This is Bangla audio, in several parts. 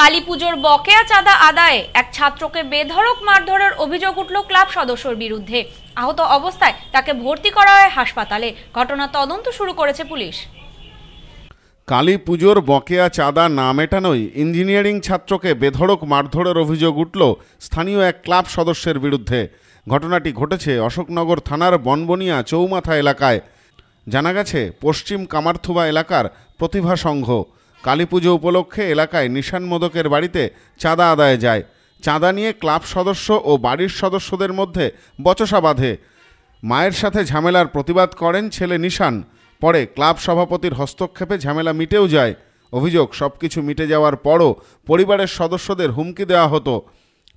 কালী পুজোর বকেয়া চাঁদা আদায়ে এক ছাত্রকে বেধড়ক মারধরের অভিযোগ উঠল ক্লাব সদস্যর বিরুদ্ধে। আহত অবস্থায় তাকে ভর্তি করা হয় হাসপাতালে। ঘটনা তদন্ত শুরু করেছে পুলিশ। কালী পুজোর বকেয়া চাঁদা না মেটানোই ইঞ্জিনিয়ারিং ছাত্রকে বেধড়ক মারধরের অভিযোগ উঠল স্থানীয় এক ক্লাব সদস্যের বিরুদ্ধে। ঘটনাটি ঘটেছে অশোকনগর থানার বনবনিয়া চৌমাথা এলাকায়। জানা গেছে, পশ্চিম কামারথুবা এলাকার প্রতিভা সংঘ। কালী পুজো উপলক্ষে এলাকায় নিশান মোদকের বাড়িতে চাঁদা আদায় যায়। চাঁদা নিয়ে ক্লাব সদস্য ও বাড়ির সদস্যদের মধ্যে বচসা বাঁধে। মায়ের সাথে ঝামেলার প্রতিবাদ করেন ছেলে নিশান। পরে ক্লাব সভাপতির হস্তক্ষেপে ঝামেলা মিটেও যায়। অভিযোগ সব কিছু মিটে যাওয়ার পরও পরিবারের সদস্যদের হুমকি দেওয়া হতো।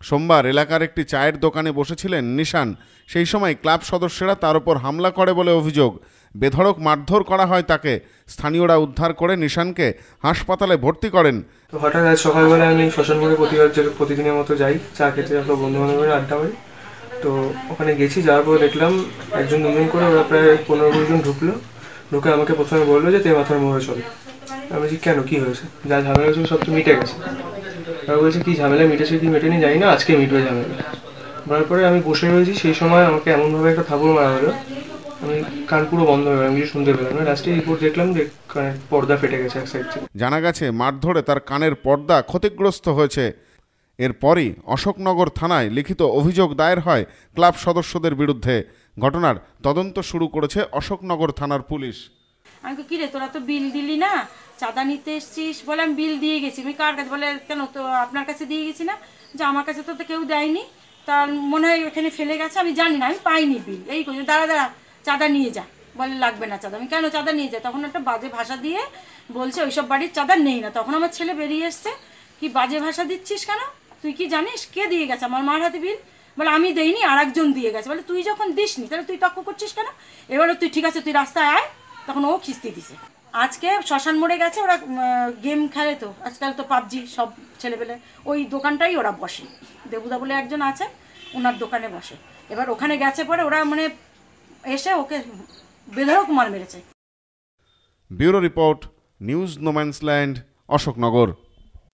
সোমবার এলাকার একটি চায়ের দোকানে বসেছিলেন নিশান। সেই সময় ক্লাব সদস্যরা তার উপর হামলা করে বলে অভিযোগ। বেধড়ক মারধর করা হয় তাকে। স্থানীয়রা উদ্ধার করে নিশানকে হাসপাতালে ভর্তি করেন। হঠাৎ আজ সকালবেলা আমি শ্মশানপুরে প্রতিবার প্রতিদিনের মতো যাই, চা খেতে আমরা বন্ধু বান্ধবের আড্ডা মারি তো ওখানে গেছি, যাওয়ার পর দেখলাম একজন দুজন করে ওরা প্রায় পনেরো কুড়ি জন ঢুকলো। ঢুকে আমাকে প্রথমে বলল যে, তে মাথার মোড়ে চলে। আমি বলছি, কেন? কি হয়েছে? যা ঝামেলা হয়েছিল সব তো মিটে গেছে। তারা বলছে, কি ঝামেলা মিটেছে কি মেটেনি? জানি না, আজকে মিটবে ঝামেলা বলার পরে আমি বসে রয়েছি, সেই সময় আমাকে এমনভাবে একটা থাপড় মারা হলো। আমি কান পুরো বন্ধ হয়ে আমি কিছু শুনতে পেলাম না। লাস্টে রিপোর্ট দেখলাম যে কানের পর্দা ফেটে গেছে এক সাইড জানা গেছে মারধরে তার কানের পর্দা ক্ষতিগ্রস্ত হয়েছে। এরপরই অশোকনগর থানায় লিখিত অভিযোগ দায়ের হয় ক্লাব সদস্যদের বিরুদ্ধে। ঘটনার তদন্ত শুরু করেছে অশোকনগর থানার পুলিশ। আমি কি রে, তোরা তো বিল দিলি না? চাঁদা নিতে এসছিস? বলে, আমি বিল দিয়ে গেছি। আমি কার কাছে? বলে, কেন, তো আপনার কাছে দিয়ে গেছি না? যে, আমার কাছে তো তো কেউ দেয়নি। তার মনে হয় ওখানে ফেলে গেছে, আমি জানি না, আমি পাইনি বিল। এই করছি দাঁড়া দাঁড়া, চাঁদা নিয়ে যা। বলে, লাগবে না চাঁদা। আমি কেন চাঁদা নিয়ে যাই তখন একটা বাজে ভাষা দিয়ে বলছে, ওইসব বাড়ির চাঁদা নেই না। তখন আমার ছেলে বেরিয়ে এসছে, কি বাজে ভাষা দিচ্ছিস কেন? তুই কি জানিস কে দিয়ে গেছে আমার মার হাতে বিল? বলে, আমি দেইনি আর একজন দিয়ে গেছে। বলে, তুই যখন দিসনি, তাহলে তুই তক্ক করছিস কেন? এবারে তুই ঠিক আছে, তুই রাস্তায় আয়। তখন ও খিস্তি দিছে। আজকে শ্মশান মোড়ে গেছে, ওরা গেম খেলে তো। আজকাল তো পাবজি সব ছেলেপেলে। ওই দোকানটাই ওরা বসে। দেবুদা বলে একজন আছে ওনার দোকানে বসে। এবার ওখানে গেছে পরে ওরা মানে এসে ওকে বেধরক মার মেরেছে। Bureau report, news no man's land Ashoknagar.